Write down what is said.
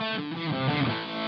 Música